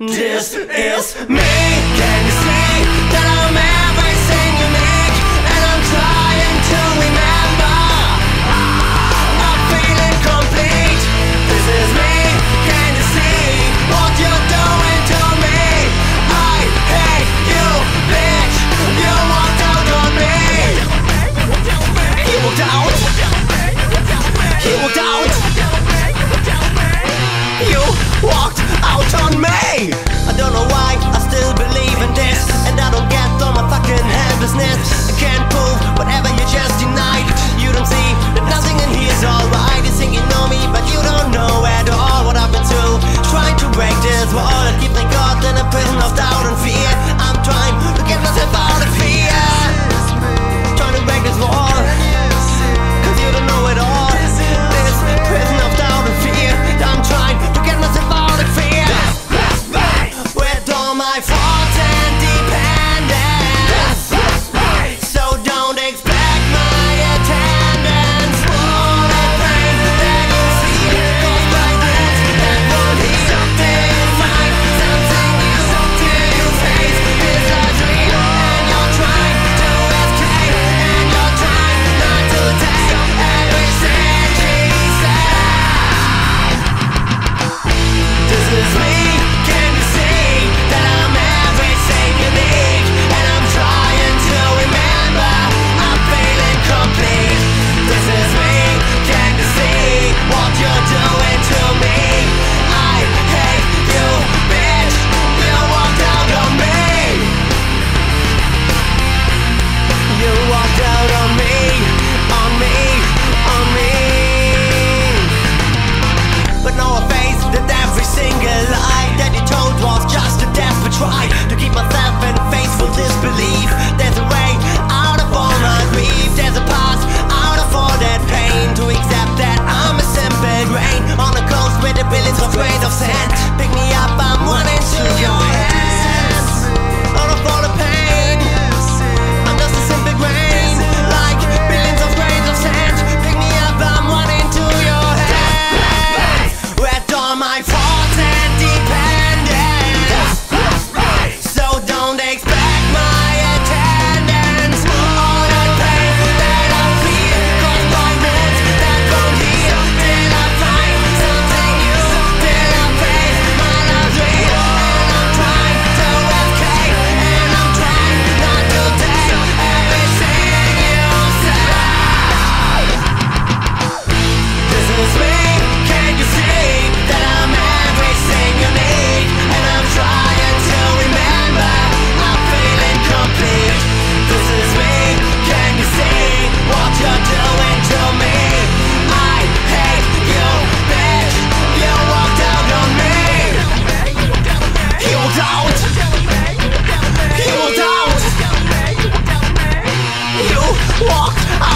This is me. Can you see?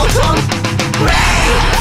Welcome back!